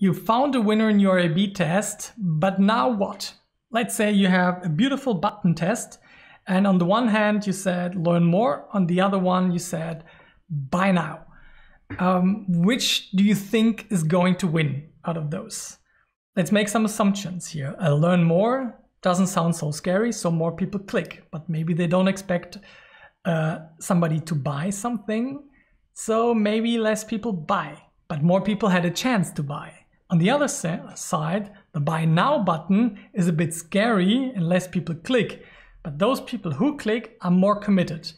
you found a winner in your A-B test, but now what? Let's say you have a beautiful button test, and on the one hand you said learn more, on the other one you said buy now. Um, which do you think is going to win out of those? Let's make some assumptions here. Uh, learn more doesn't sound so scary, so more people click, but maybe they don't expect uh, somebody to buy something, so maybe less people buy, but more people had a chance to buy. On the other side, the buy now button is a bit scary and less people click, but those people who click are more committed.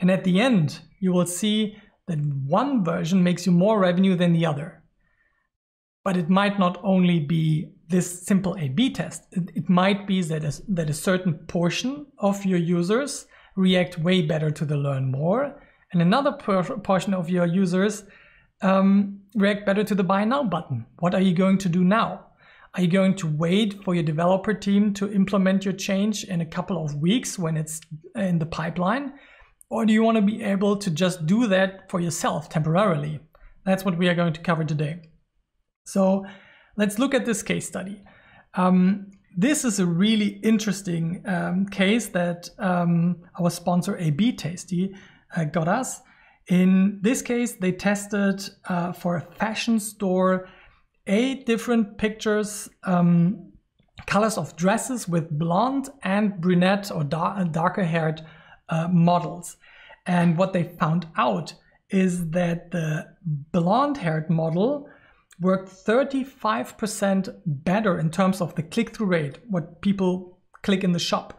And at the end, you will see that one version makes you more revenue than the other. But it might not only be this simple A-B test. It, it might be that a, that a certain portion of your users react way better to the learn more, and another portion of your users um, react better to the buy now button. What are you going to do now? Are you going to wait for your developer team to implement your change in a couple of weeks when it's in the pipeline? Or do you want to be able to just do that for yourself temporarily? That's what we are going to cover today. So let's look at this case study. Um, this is a really interesting um, case that um, our sponsor AB Tasty uh, got us. In this case, they tested uh, for a fashion store eight different pictures, um, colors of dresses with blonde and brunette or dar darker haired uh, models. And what they found out is that the blonde haired model worked 35% better in terms of the click through rate, what people click in the shop,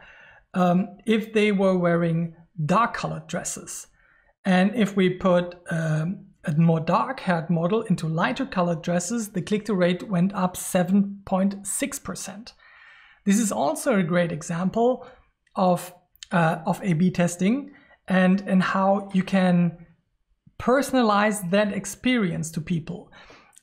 um, if they were wearing dark colored dresses. And if we put um, a more dark haired model into lighter colored dresses, the click through rate went up 7.6%. This is also a great example of, uh, of A B testing and, and how you can personalize that experience to people.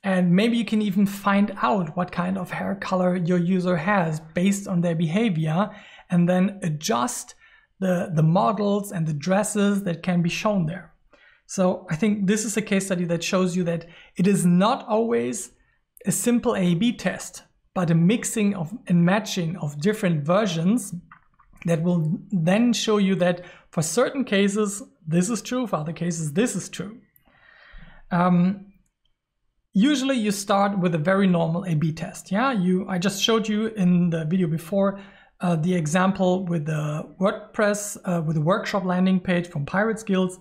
And maybe you can even find out what kind of hair color your user has based on their behavior and then adjust the, the models and the dresses that can be shown there. So I think this is a case study that shows you that it is not always a simple A-B test, but a mixing of and matching of different versions that will then show you that for certain cases, this is true, for other cases, this is true. Um, usually you start with a very normal A-B test. Yeah, you. I just showed you in the video before uh, the example with the WordPress, uh, with the workshop landing page from Pirate Skills.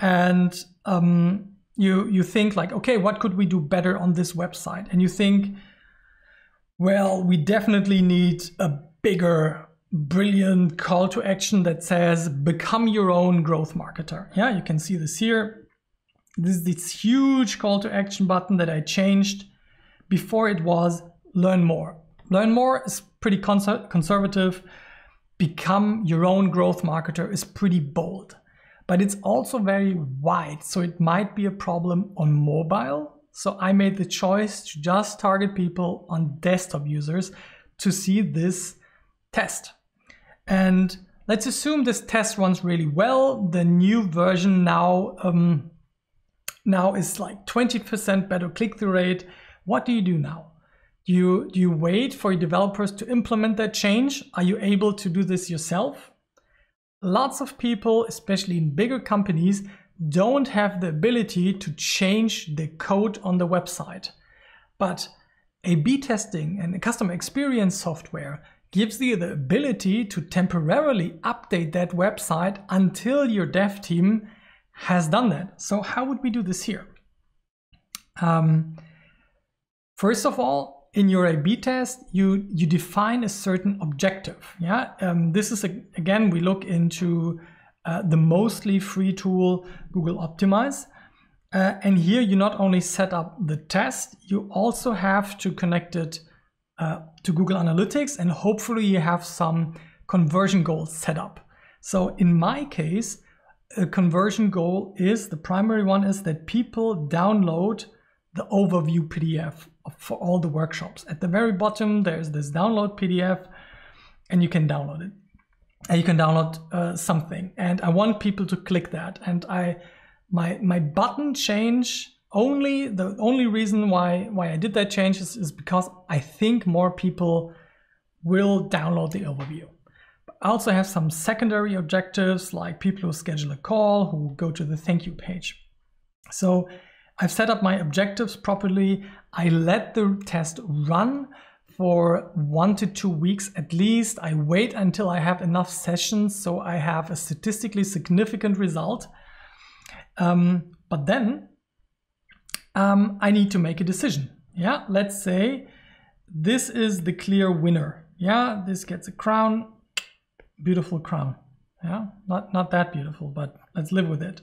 And um, you, you think like, okay, what could we do better on this website? And you think, well, we definitely need a bigger, brilliant call to action that says, become your own growth marketer. Yeah, you can see this here. This is this huge call to action button that I changed. Before it was learn more. Learn more is pretty conservative. Become your own growth marketer is pretty bold, but it's also very wide. So it might be a problem on mobile. So I made the choice to just target people on desktop users to see this test. And let's assume this test runs really well. The new version now um, now is like 20% better click-through rate. What do you do now? Do you, do you wait for your developers to implement that change? Are you able to do this yourself? Lots of people, especially in bigger companies, don't have the ability to change the code on the website. But A-B testing and customer experience software gives you the ability to temporarily update that website until your dev team has done that. So how would we do this here? Um, first of all, in your A/B test, you you define a certain objective. Yeah, um, this is a, again we look into uh, the mostly free tool Google Optimize, uh, and here you not only set up the test, you also have to connect it uh, to Google Analytics, and hopefully you have some conversion goals set up. So in my case, a conversion goal is the primary one is that people download the overview PDF for all the workshops. At the very bottom, there's this download PDF and you can download it. And you can download uh, something. And I want people to click that. And I, my, my button change only the only reason why why I did that change is, is because I think more people will download the overview. I also have some secondary objectives like people who schedule a call, who go to the thank you page. So I've set up my objectives properly. I let the test run for one to two weeks at least. I wait until I have enough sessions so I have a statistically significant result. Um, but then um, I need to make a decision. Yeah, let's say this is the clear winner. Yeah, this gets a crown, beautiful crown. Yeah, not, not that beautiful, but let's live with it.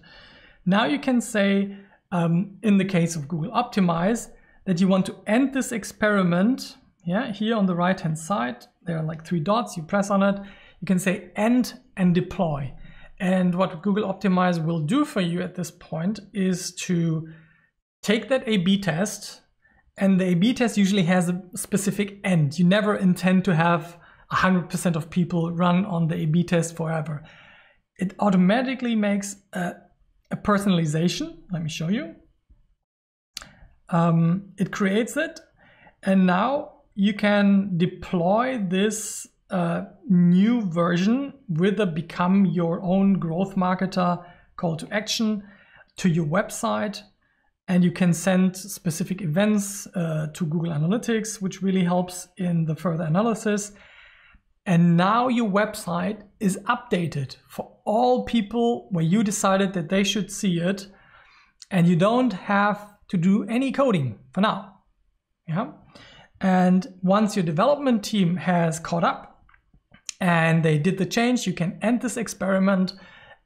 Now you can say, um, in the case of Google Optimize, that you want to end this experiment. Yeah, here on the right hand side, there are like three dots, you press on it. You can say end and deploy. And what Google Optimize will do for you at this point is to take that A-B test, and the A-B test usually has a specific end. You never intend to have 100% of people run on the A-B test forever. It automatically makes a, a personalization. Let me show you. Um, it creates it, and now you can deploy this uh, new version with a become your own growth marketer call to action to your website and you can send specific events uh, to Google Analytics, which really helps in the further analysis. And now your website is updated for all people where you decided that they should see it. And you don't have to do any coding for now. Yeah. And once your development team has caught up and they did the change, you can end this experiment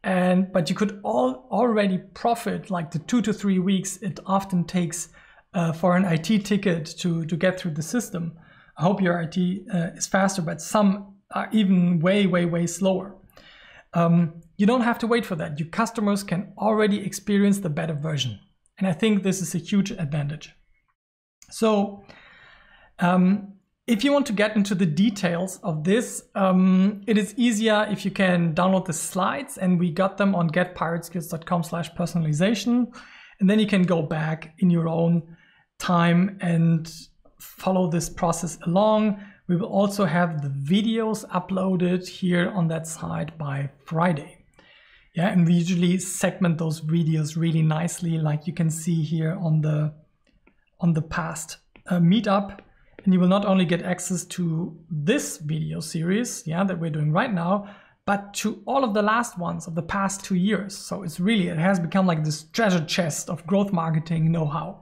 and but you could all already profit like the two to three weeks it often takes uh, for an IT ticket to to get through the system. I hope your IT uh, is faster, but some are even way way way slower. Um, you don't have to wait for that. Your customers can already experience the better version, and I think this is a huge advantage. So. Um, if you want to get into the details of this, um, it is easier if you can download the slides and we got them on getpirateskills.com slash personalization. And then you can go back in your own time and follow this process along. We will also have the videos uploaded here on that side by Friday. Yeah, and we usually segment those videos really nicely, like you can see here on the on the past uh, meetup and you will not only get access to this video series, yeah, that we're doing right now, but to all of the last ones of the past two years. So it's really, it has become like this treasure chest of growth marketing know-how.